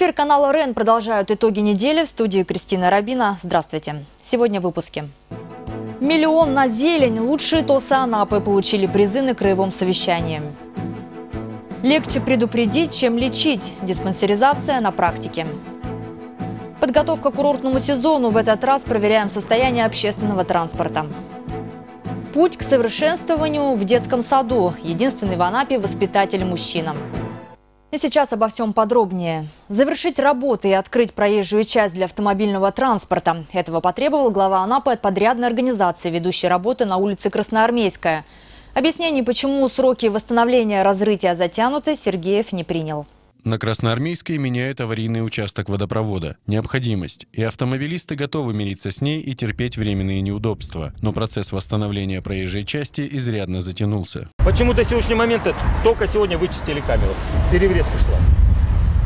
Эфир канала РЕН продолжают итоги недели. В студии Кристина Рабина. Здравствуйте. Сегодня в выпуске. Миллион на зелень. Лучшие ТОСы Анапы получили призы на краевом совещании. Легче предупредить, чем лечить. Диспансеризация на практике. Подготовка к курортному сезону. В этот раз проверяем состояние общественного транспорта. Путь к совершенствованию в детском саду. Единственный в Анапе воспитатель мужчина. И сейчас обо всем подробнее. Завершить работы и открыть проезжую часть для автомобильного транспорта. Этого потребовал глава Анапы от подрядной организации, ведущей работы на улице Красноармейская. Объяснений, почему сроки восстановления разрытия затянуты, Сергеев не принял. На Красноармейской меняют аварийный участок водопровода. Необходимость. И автомобилисты готовы мириться с ней и терпеть временные неудобства. Но процесс восстановления проезжей части изрядно затянулся. Почему до сегодняшнего момента только сегодня вычистили камеру? Переврез пошла.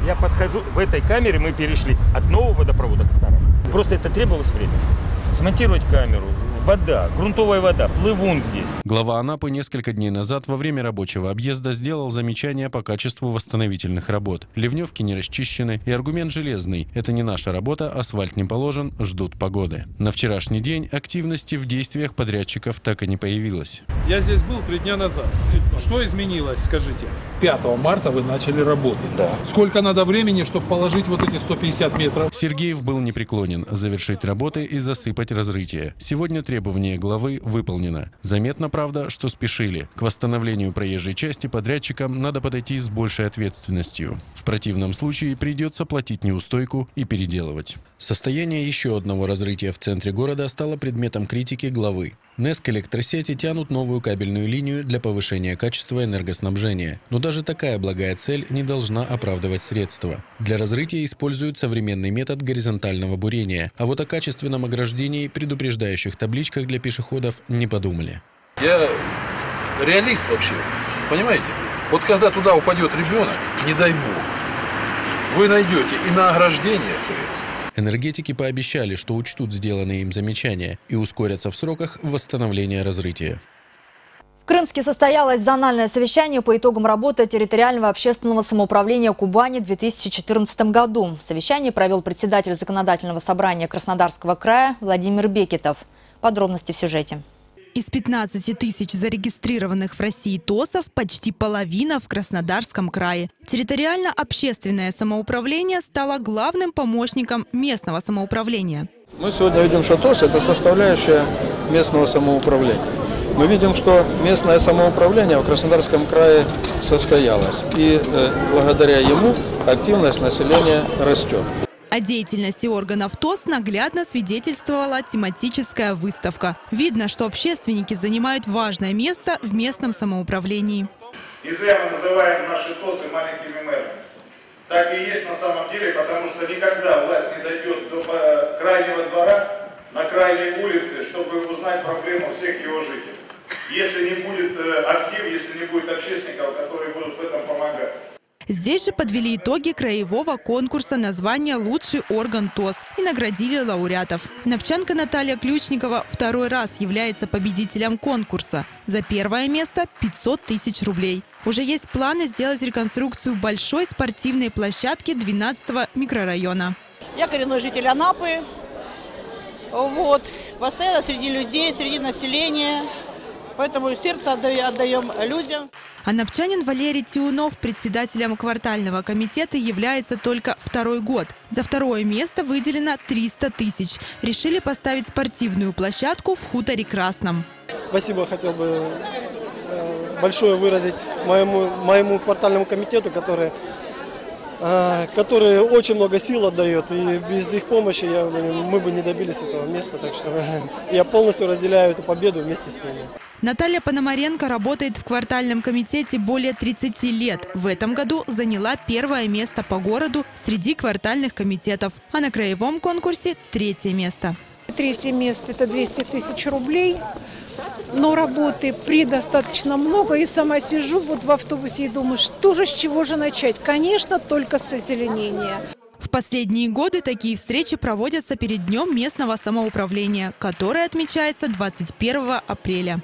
Я подхожу, в этой камере мы перешли от нового водопровода к старому. Просто это требовалось время. Смонтировать камеру, вода, грунтовая вода, плывун здесь. Глава Анапы несколько дней назад во время рабочего объезда сделал замечание по качеству восстановительных работ. Ливневки не расчищены, и аргумент железный. Это не наша работа, асфальт не положен, ждут погоды. На вчерашний день активности в действиях подрядчиков так и не появилось. Я здесь был три дня назад. Что изменилось, скажите? 5 марта вы начали работать. Да. Сколько надо времени, чтобы положить вот эти 150 метров? Сергеев был непреклонен завершить работы и засыпать разрытие. Сегодня требование главы выполнено. Заметно, правда, что спешили. К восстановлению проезжей части подрядчикам надо подойти с большей ответственностью. В противном случае придется платить неустойку и переделывать. Состояние еще одного разрытия в центре города стало предметом критики главы. НЭСК электросети тянут новую кабельную линию для повышения качества энергоснабжения. Но даже такая благая цель не должна оправдывать средства. Для разрытия используют современный метод горизонтального бурения. А вот о качественном ограждении, предупреждающих табличках для пешеходов, не подумали. Я реалист вообще, понимаете? Вот когда туда упадет ребенок, не дай бог, вы найдете и на ограждение средств, Энергетики пообещали, что учтут сделанные им замечания и ускорятся в сроках восстановления разрытия. В Крымске состоялось зональное совещание по итогам работы территориального общественного самоуправления Кубани в 2014 году. Совещание провел председатель законодательного собрания Краснодарского края Владимир Бекетов. Подробности в сюжете. Из 15 тысяч зарегистрированных в России ТОСов почти половина в Краснодарском крае. Территориально-общественное самоуправление стало главным помощником местного самоуправления. Мы сегодня видим, что ТОС – это составляющая местного самоуправления. Мы видим, что местное самоуправление в Краснодарском крае состоялось. И э, благодаря ему активность населения растет. О деятельности органов ТОС наглядно свидетельствовала тематическая выставка. Видно, что общественники занимают важное место в местном самоуправлении. Не зря мы называем наши ТОСы маленькими мэрами. Так и есть на самом деле, потому что никогда власть не дойдет до э, крайнего двора, на крайней улице, чтобы узнать проблему всех его жителей. Если не будет э, актив, если не будет общественников, которые будут в этом помогать. Здесь же подвели итоги краевого конкурса на звание «Лучший орган ТОС» и наградили лауреатов. Напчанка Наталья Ключникова второй раз является победителем конкурса. За первое место 500 тысяч рублей. Уже есть планы сделать реконструкцию большой спортивной площадки 12 микрорайона. Я коренной житель Анапы. Вот. Постоянно среди людей, среди населения. Поэтому сердце отдаем людям. Анапчанин Валерий Тиунов председателем квартального комитета является только второй год. За второе место выделено 300 тысяч. Решили поставить спортивную площадку в хуторе Красном. Спасибо хотел бы э, большое выразить моему, моему квартальному комитету, который, э, который очень много сил отдает. И без их помощи я, мы бы не добились этого места. Так что я полностью разделяю эту победу вместе с ними. Наталья Пономаренко работает в квартальном комитете более 30 лет. В этом году заняла первое место по городу среди квартальных комитетов, а на краевом конкурсе третье место. Третье место – это 200 тысяч рублей. Но работы предостаточно много. И сама сижу вот в автобусе и думаю, что же, с чего же начать? Конечно, только с озеленения. В последние годы такие встречи проводятся перед Днем местного самоуправления, который отмечается 21 апреля.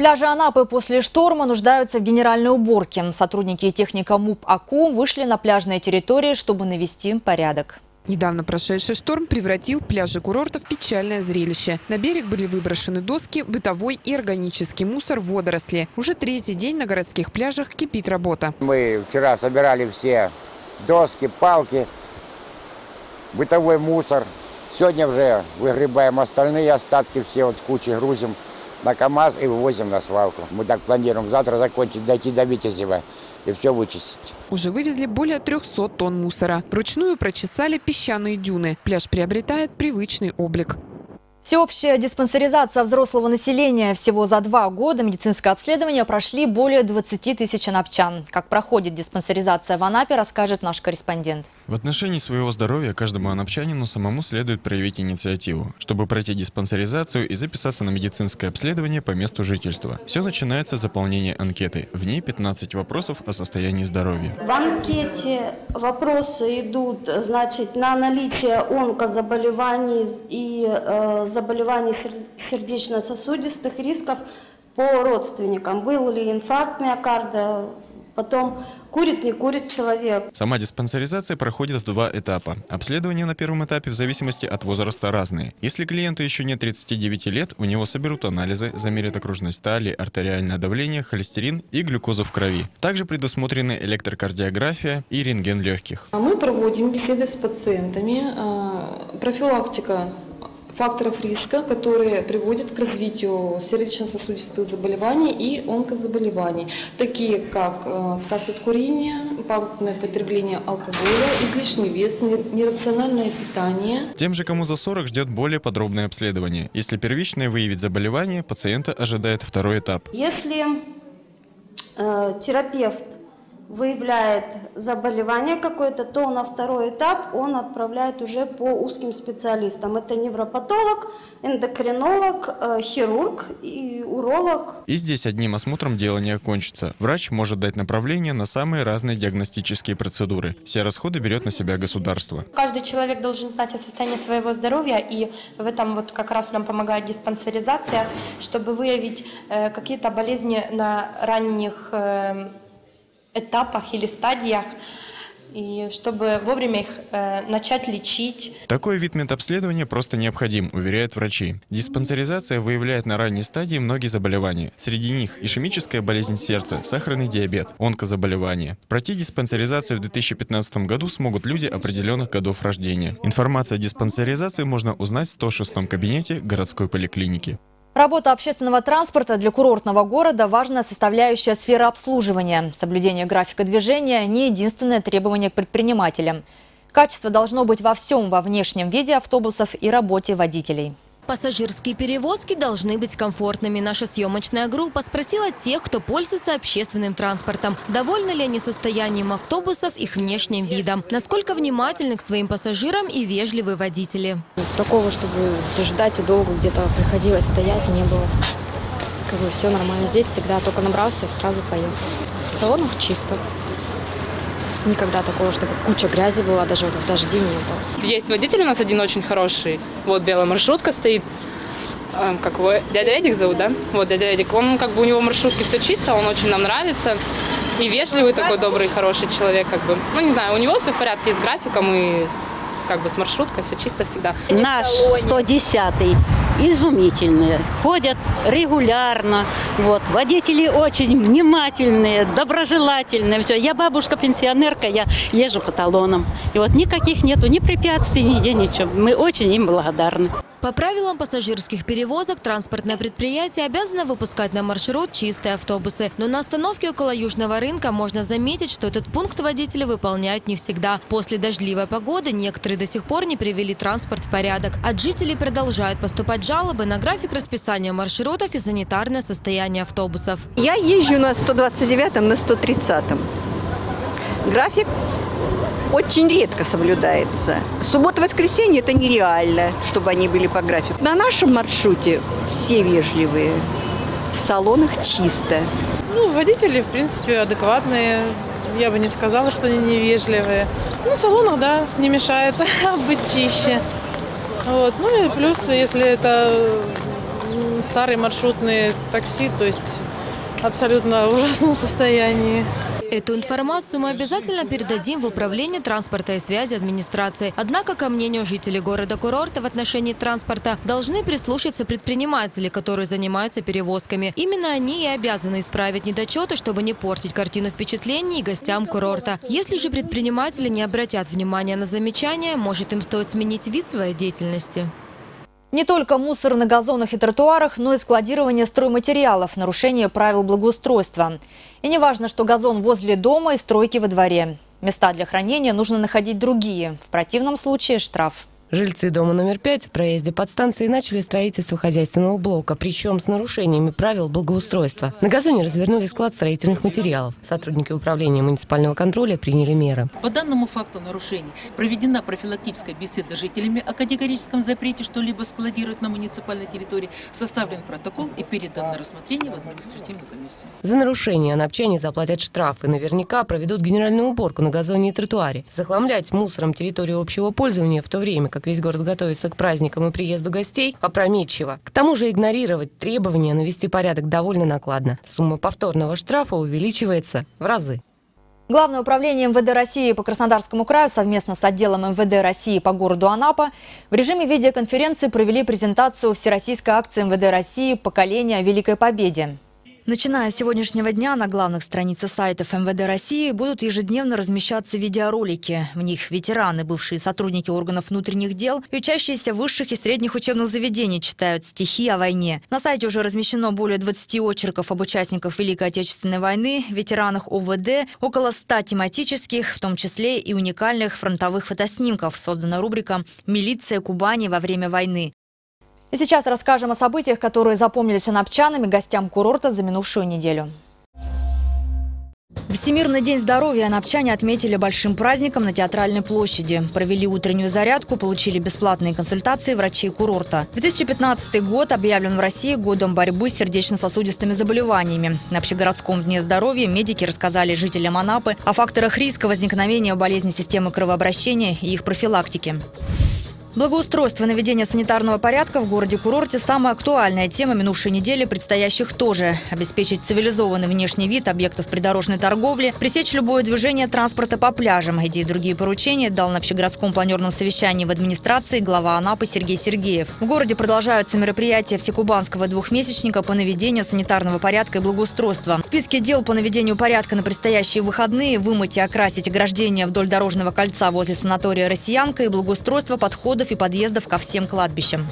Пляжи Анапы после шторма нуждаются в генеральной уборке. Сотрудники и техника МУП АКУ вышли на пляжные территории, чтобы навести порядок. Недавно прошедший шторм превратил пляжи курорта в печальное зрелище. На берег были выброшены доски, бытовой и органический мусор, водоросли. Уже третий день на городских пляжах кипит работа. Мы вчера собирали все доски, палки, бытовой мусор. Сегодня уже выгребаем остальные остатки, все вот в куче грузим на КАМАЗ и вывозим на свалку. Мы так планируем завтра закончить, дойти до Витязева и все вычистить. Уже вывезли более 300 тонн мусора. Вручную прочесали песчаные дюны. Пляж приобретает привычный облик. Всеобщая диспансеризация взрослого населения. Всего за два года медицинское обследование прошли более 20 тысяч анапчан. Как проходит диспансеризация в Анапе, расскажет наш корреспондент. В отношении своего здоровья каждому анапчанину самому следует проявить инициативу, чтобы пройти диспансеризацию и записаться на медицинское обследование по месту жительства. Все начинается с заполнения анкеты. В ней 15 вопросов о состоянии здоровья. В анкете вопросы идут значит, на наличие онкозаболеваний и э, заболеваний сердечно-сосудистых рисков по родственникам. Был ли инфаркт миокарда, потом курит, не курит человек. Сама диспансеризация проходит в два этапа. Обследования на первом этапе в зависимости от возраста разные. Если клиенту еще нет 39 лет, у него соберут анализы, замерят окружность стали, артериальное давление, холестерин и глюкозу в крови. Также предусмотрены электрокардиография и рентген легких. А мы проводим беседы с пациентами, а, профилактика факторов риска, которые приводят к развитию сердечно-сосудистых заболеваний и онкозаболеваний, такие как э, отказ от курения, пагубное потребление алкоголя, излишний вес, нерациональное питание. Тем же, кому за 40, ждет более подробное обследование. Если первичное выявить заболевание, пациента ожидает второй этап. Если э, терапевт выявляет заболевание какое-то, то на второй этап он отправляет уже по узким специалистам. Это невропатолог, эндокринолог, э, хирург и уролог. И здесь одним осмотром дело не окончится. Врач может дать направление на самые разные диагностические процедуры. Все расходы берет на себя государство. Каждый человек должен знать о состоянии своего здоровья, и в этом вот как раз нам помогает диспансеризация, чтобы выявить э, какие-то болезни на ранних э, этапах или стадиях, и чтобы вовремя их э, начать лечить. Такой вид медобследования просто необходим, уверяют врачи. Диспансеризация выявляет на ранней стадии многие заболевания. Среди них ишемическая болезнь сердца, сахарный диабет, онкозаболевания. Пройти диспансеризацию в 2015 году смогут люди определенных годов рождения. Информацию о диспансеризации можно узнать в 106 кабинете городской поликлиники. Работа общественного транспорта для курортного города – важная составляющая сферы обслуживания. Соблюдение графика движения – не единственное требование к предпринимателям. Качество должно быть во всем, во внешнем виде автобусов и работе водителей. Пассажирские перевозки должны быть комфортными. Наша съемочная группа спросила тех, кто пользуется общественным транспортом, довольны ли они состоянием автобусов, их внешним видом, насколько внимательны к своим пассажирам и вежливые водители. Такого, чтобы ждать и долго где-то приходилось стоять, не было. Как бы все нормально. Здесь всегда только набрался, сразу поехал. В салонах чисто. Никогда такого, чтобы куча грязи была, даже вот в дожди не было. Есть водитель у нас один очень хороший. Вот белая маршрутка стоит. Эм, как его? Дядя Эдик зовут, да? Вот дядя Эдик. Он как бы у него в маршрутке все чисто, он очень нам нравится. И вежливый такой, добрый, хороший человек, как бы. Ну, не знаю, у него все в порядке с графиком и с как бы с маршруткой, все чисто всегда. Наш 110-й изумительные, ходят регулярно, вот, водители очень внимательные, доброжелательные, все. Я бабушка-пенсионерка, я езжу по талонам. И вот никаких нету ни препятствий, нигде ничего. Мы очень им благодарны. По правилам пассажирских перевозок транспортное предприятие обязано выпускать на маршрут чистые автобусы. Но на остановке около Южного рынка можно заметить, что этот пункт водители выполняют не всегда. После дождливой погоды некоторые до сих пор не привели транспорт в порядок. От жителей продолжают поступать жалобы на график расписания маршрутов и санитарное состояние автобусов. Я езжу на 129-м, на 130-м. График очень редко соблюдается. Суббота-воскресенье – это нереально, чтобы они были по графику. На нашем маршруте все вежливые, в салонах чисто. Ну, водители, в принципе, адекватные. Я бы не сказала, что они невежливые. Ну, в салонах, да, не мешает быть чище. Вот. Ну и плюс, если это старые маршрутные такси, то есть абсолютно ужасном состоянии. Эту информацию мы обязательно передадим в Управление транспорта и связи администрации. Однако, ко мнению жителей города-курорта в отношении транспорта, должны прислушаться предприниматели, которые занимаются перевозками. Именно они и обязаны исправить недочеты, чтобы не портить картину впечатлений гостям курорта. Если же предприниматели не обратят внимания на замечания, может им стоит сменить вид своей деятельности. Не только мусор на газонах и тротуарах, но и складирование стройматериалов, нарушение правил благоустройства. И не важно, что газон возле дома и стройки во дворе. Места для хранения нужно находить другие. В противном случае штраф. Жильцы дома номер пять в проезде подстанции начали строительство хозяйственного блока, причем с нарушениями правил благоустройства. На газоне развернули склад строительных материалов. Сотрудники управления муниципального контроля приняли меры. По данному факту нарушений проведена профилактическая беседа с жителями о категорическом запрете что-либо складировать на муниципальной территории, составлен протокол и передан на рассмотрение в административную комиссию. За нарушение анапчане заплатят штрафы. Наверняка проведут генеральную уборку на газоне и тротуаре. Захламлять мусором территорию общего пользования в то время, как как весь город готовится к праздникам и приезду гостей, опрометчиво. К тому же игнорировать требования навести порядок довольно накладно. Сумма повторного штрафа увеличивается в разы. Главное управление МВД России по Краснодарскому краю совместно с отделом МВД России по городу Анапа в режиме видеоконференции провели презентацию Всероссийской акции МВД России «Поколение Великой Победе». Начиная с сегодняшнего дня на главных страницах сайтов МВД России будут ежедневно размещаться видеоролики. В них ветераны, бывшие сотрудники органов внутренних дел и учащиеся высших и средних учебных заведений читают стихи о войне. На сайте уже размещено более 20 очерков об участниках Великой Отечественной войны, ветеранах ОВД, около 100 тематических, в том числе и уникальных фронтовых фотоснимков. Создана рубрика «Милиция Кубани во время войны». И сейчас расскажем о событиях, которые запомнились анапчанами, гостям курорта за минувшую неделю. Всемирный день здоровья анапчане отметили большим праздником на Театральной площади. Провели утреннюю зарядку, получили бесплатные консультации врачей курорта. 2015 год объявлен в России годом борьбы с сердечно-сосудистыми заболеваниями. На общегородском дне здоровья медики рассказали жителям Анапы о факторах риска возникновения болезни системы кровообращения и их профилактики. Благоустройство и наведение санитарного порядка в городе-курорте – самая актуальная тема минувшей недели, предстоящих тоже. Обеспечить цивилизованный внешний вид объектов придорожной торговли, пресечь любое движение транспорта по пляжам. Эти и другие поручения дал на общегородском планерном совещании в администрации глава Анапы Сергей Сергеев. В городе продолжаются мероприятия всекубанского двухмесячника по наведению санитарного порядка и благоустройства. В списке дел по наведению порядка на предстоящие выходные – вымыть и окрасить ограждения вдоль дорожного кольца возле санатория «Россиянка» и благоустройство подхода входов и подъездов ко всем кладбищам.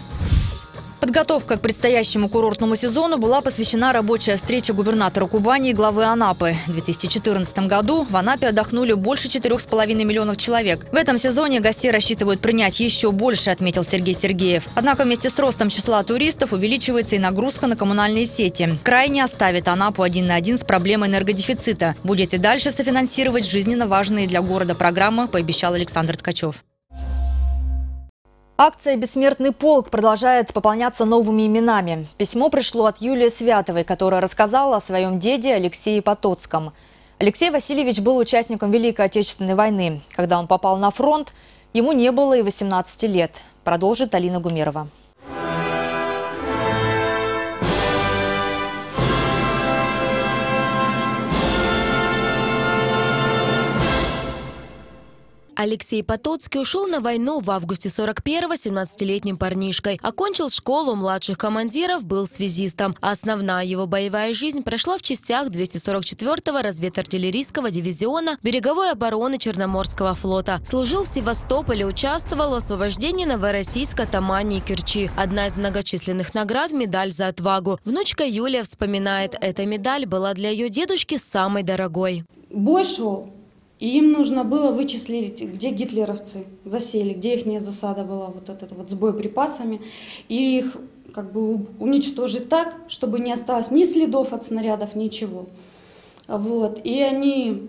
Подготовка к предстоящему курортному сезону была посвящена рабочая встреча губернатора Кубани и главы Анапы. В 2014 году в Анапе отдохнули больше 4,5 миллионов человек. В этом сезоне гостей рассчитывают принять еще больше, отметил Сергей Сергеев. Однако вместе с ростом числа туристов увеличивается и нагрузка на коммунальные сети. Край не оставит Анапу один на один с проблемой энергодефицита. Будет и дальше софинансировать жизненно важные для города программы, пообещал Александр Ткачев. Акция «Бессмертный полк» продолжает пополняться новыми именами. Письмо пришло от Юлии Святовой, которая рассказала о своем деде Алексее Потоцком. Алексей Васильевич был участником Великой Отечественной войны. Когда он попал на фронт, ему не было и 18 лет. Продолжит Алина Гумерова. Алексей Потоцкий ушел на войну в августе 41-го 17-летним парнишкой. Окончил школу младших командиров, был связистом. Основная его боевая жизнь прошла в частях 244-го разведартиллерийского дивизиона береговой обороны Черноморского флота. Служил в Севастополе, участвовал в освобождении Новороссийска, Тамани и Керчи. Одна из многочисленных наград – медаль за отвагу. Внучка Юлия вспоминает, эта медаль была для ее дедушки самой дорогой. Бой шел и им нужно было вычислить, где гитлеровцы засели, где их засада была, вот этот вот с боеприпасами, и их как бы уничтожить так, чтобы не осталось ни следов от снарядов, ничего. Вот. И они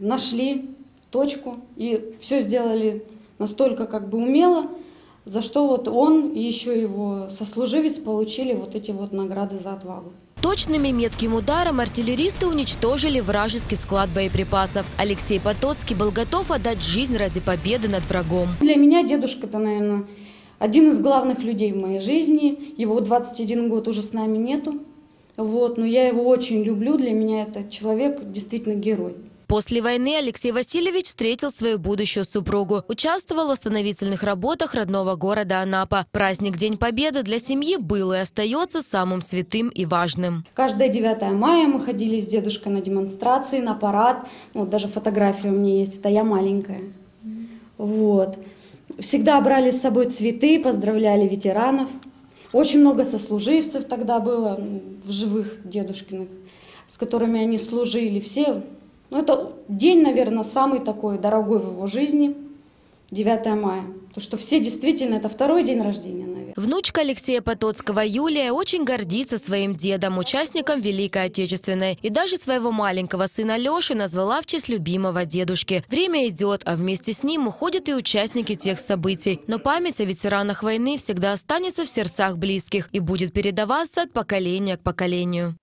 нашли точку и все сделали настолько как бы умело, за что вот он и еще его сослуживец получили вот эти вот награды за отвагу. Точным и метким ударом артиллеристы уничтожили вражеский склад боеприпасов. Алексей Потоцкий был готов отдать жизнь ради победы над врагом. Для меня дедушка-то, наверное, один из главных людей в моей жизни. Его 21 год уже с нами нету. Вот, но я его очень люблю. Для меня этот человек действительно герой. После войны Алексей Васильевич встретил свою будущую супругу. Участвовал в восстановительных работах родного города Анапа. Праздник День Победы для семьи был и остается самым святым и важным. Каждое 9 мая мы ходили с дедушкой на демонстрации, на парад. Вот даже фотография у меня есть, это я маленькая. Вот. Всегда брали с собой цветы, поздравляли ветеранов. Очень много сослуживцев тогда было, в живых дедушкиных, с которыми они служили. Все ну, это день, наверное, самый такой дорогой в его жизни, 9 мая. То, что все действительно, это второй день рождения, наверное. Внучка Алексея Потоцкого Юлия очень гордится своим дедом, участником Великой Отечественной. И даже своего маленького сына Леши назвала в честь любимого дедушки. Время идет, а вместе с ним уходят и участники тех событий. Но память о ветеранах войны всегда останется в сердцах близких и будет передаваться от поколения к поколению.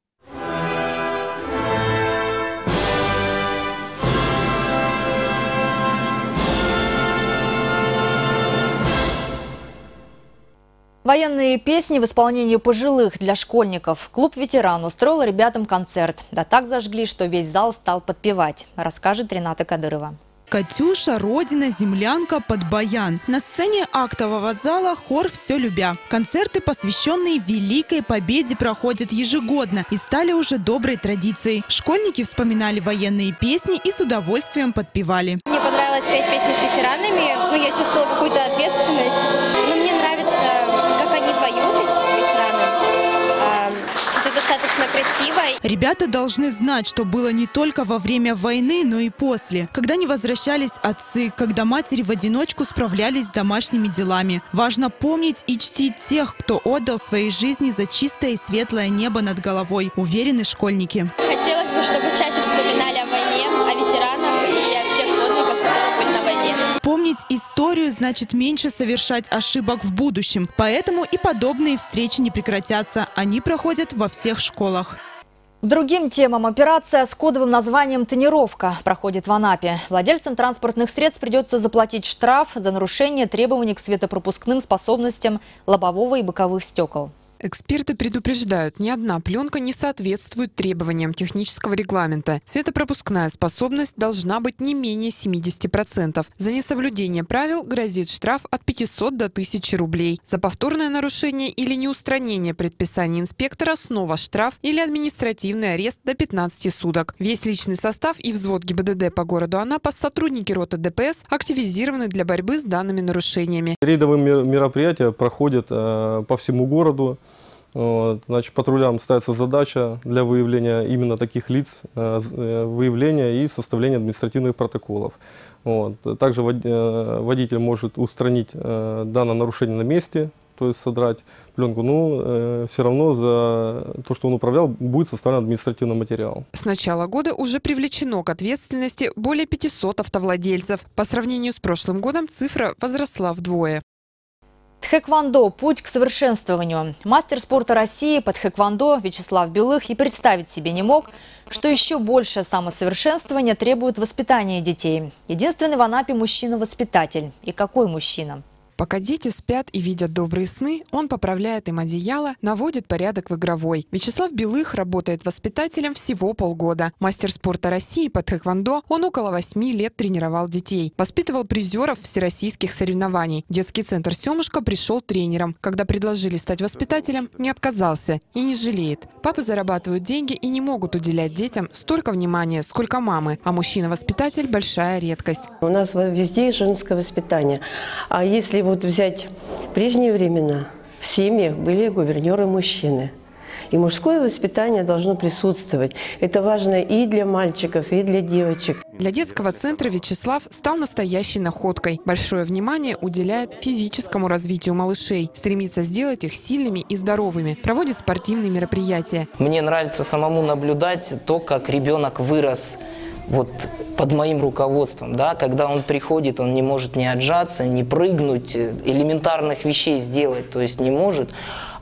Военные песни в исполнении пожилых для школьников. Клуб «Ветеран» устроил ребятам концерт. Да так зажгли, что весь зал стал подпевать, расскажет Рената Кадырова. Катюша, Родина, Землянка, под баян. На сцене актового зала хор «Все любя». Концерты, посвященные Великой Победе, проходят ежегодно и стали уже доброй традицией. Школьники вспоминали военные песни и с удовольствием подпевали. Мне понравилось петь песни с ветеранами, но я чувствовала какую-то ответственность. Но достаточно красиво. Ребята должны знать, что было не только во время войны, но и после. Когда не возвращались отцы, когда матери в одиночку справлялись с домашними делами. Важно помнить и чтить тех, кто отдал своей жизни за чистое и светлое небо над головой, уверены школьники. Хотелось бы, чтобы чаще вспоминали о войне, Помнить историю значит меньше совершать ошибок в будущем. Поэтому и подобные встречи не прекратятся. Они проходят во всех школах. Другим темам операция с кодовым названием «Тонировка» проходит в Анапе. Владельцам транспортных средств придется заплатить штраф за нарушение требований к светопропускным способностям лобового и боковых стекол. Эксперты предупреждают, ни одна пленка не соответствует требованиям технического регламента. Светопропускная способность должна быть не менее 70%. За несоблюдение правил грозит штраф от 500 до 1000 рублей. За повторное нарушение или неустранение предписания инспектора снова штраф или административный арест до 15 суток. Весь личный состав и взвод ГИБДД по городу Анапа, сотрудники роты ДПС активизированы для борьбы с данными нарушениями. Рейдовые мероприятия проходят э, по всему городу. Вот, значит, патрулям ставится задача для выявления именно таких лиц, э, э, выявления и составления административных протоколов. Вот. Также э, водитель может устранить данное нарушение на месте, то есть содрать пленку, но все равно за то, что он управлял, будет составлен административный материал. С начала года уже привлечено к ответственности более 500 автовладельцев. По сравнению с прошлым годом цифра возросла вдвое. Тхэквондо – путь к совершенствованию. Мастер спорта России по тхэквондо Вячеслав Белых и представить себе не мог, что еще больше самосовершенствования требует воспитания детей. Единственный в Анапе мужчина-воспитатель. И какой мужчина? Пока дети спят и видят добрые сны, он поправляет им одеяло, наводит порядок в игровой. Вячеслав Белых работает воспитателем всего полгода. Мастер спорта России по тхэквондо, он около восьми лет тренировал детей. Воспитывал призеров всероссийских соревнований. Детский центр «Семушка» пришел тренером. Когда предложили стать воспитателем, не отказался и не жалеет. Папы зарабатывают деньги и не могут уделять детям столько внимания, сколько мамы. А мужчина-воспитатель – большая редкость. У нас везде женское воспитание. А если вот взять прежние времена, в семьях были гувернеры мужчины. И мужское воспитание должно присутствовать. Это важно и для мальчиков, и для девочек. Для детского центра Вячеслав стал настоящей находкой. Большое внимание уделяет физическому развитию малышей. Стремится сделать их сильными и здоровыми. Проводит спортивные мероприятия. Мне нравится самому наблюдать то, как ребенок вырос вот под моим руководством, да, когда он приходит, он не может не отжаться, не прыгнуть, э, элементарных вещей сделать, то есть не может.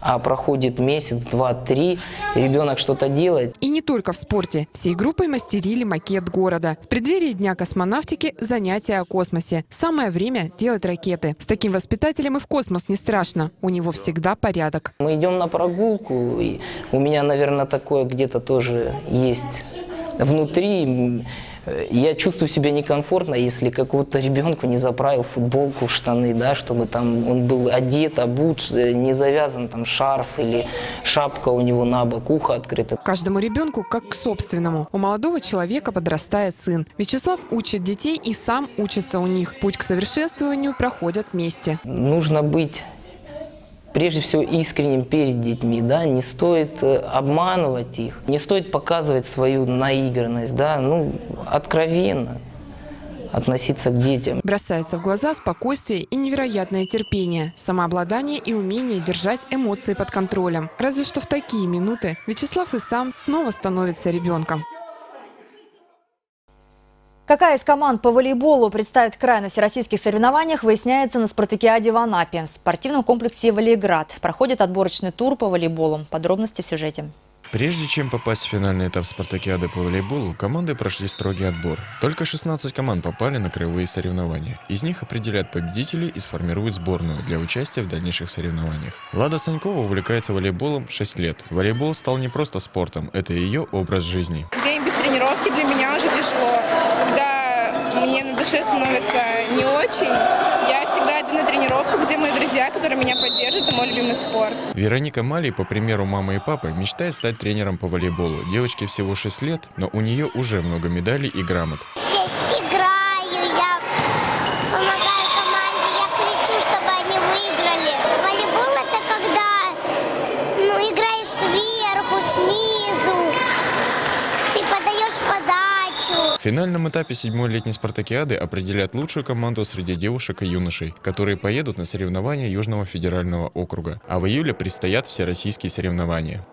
а проходит месяц, два, три, ребенок что-то делает. И не только в спорте. Всей группой мастерили макет города. В преддверии Дня космонавтики занятия о космосе. Самое время делать ракеты. С таким воспитателем и в космос не страшно. У него всегда порядок. Мы идем на прогулку, и у меня, наверное, такое где-то тоже есть внутри. Я чувствую себя некомфортно, если какому-то ребенку не заправил футболку, штаны, да, чтобы там он был одет, обут, не завязан там шарф или шапка у него на бок, ухо открыто. Каждому ребенку как к собственному. У молодого человека подрастает сын. Вячеслав учит детей и сам учится у них. Путь к совершенствованию проходят вместе. Нужно быть прежде всего искренним перед детьми, да, не стоит э, обманывать их, не стоит показывать свою наигранность, да, ну, откровенно относиться к детям. Бросается в глаза спокойствие и невероятное терпение, самообладание и умение держать эмоции под контролем. Разве что в такие минуты Вячеслав и сам снова становится ребенком. Какая из команд по волейболу представит край на всероссийских соревнованиях, выясняется на спартакиаде в Анапе. В спортивном комплексе «Волейград» проходит отборочный тур по волейболу. Подробности в сюжете. Прежде чем попасть в финальный этап спартакиады по волейболу, команды прошли строгий отбор. Только 16 команд попали на краевые соревнования. Из них определят победителей и сформируют сборную для участия в дальнейших соревнованиях. Лада Санькова увлекается волейболом 6 лет. Волейбол стал не просто спортом, это ее образ жизни. День без тренировки для меня уже тяжело. На душе становится не очень, я всегда иду на тренировку, где мои друзья, которые меня поддерживают, и мой любимый спорт. Вероника Мали, по примеру мамы и папы, мечтает стать тренером по волейболу. Девочке всего 6 лет, но у нее уже много медалей и грамот. Здесь играю, В финальном этапе седьмой летней спартакиады определят лучшую команду среди девушек и юношей, которые поедут на соревнования Южного федерального округа. А в июле предстоят всероссийские соревнования.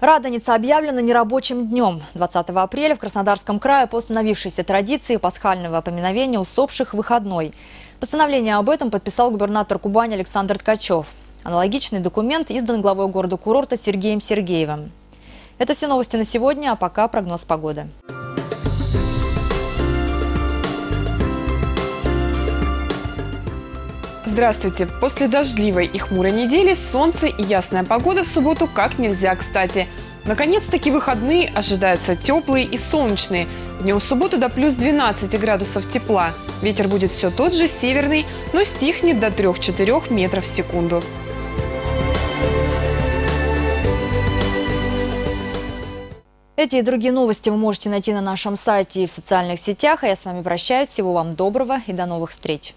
Радоница объявлена нерабочим днем. 20 апреля в Краснодарском крае по установившейся традиции пасхального поминовения усопших выходной. Постановление об этом подписал губернатор Кубани Александр Ткачев. Аналогичный документ издан главой города-курорта Сергеем Сергеевым. Это все новости на сегодня, а пока прогноз погоды. Здравствуйте! После дождливой и хмурой недели солнце и ясная погода в субботу как нельзя кстати. Наконец-таки выходные ожидаются теплые и солнечные. Днем в субботу до плюс 12 градусов тепла. Ветер будет все тот же, северный, но стихнет до 3-4 метров в секунду. Эти и другие новости вы можете найти на нашем сайте и в социальных сетях. А я с вами прощаюсь. Всего вам доброго и до новых встреч.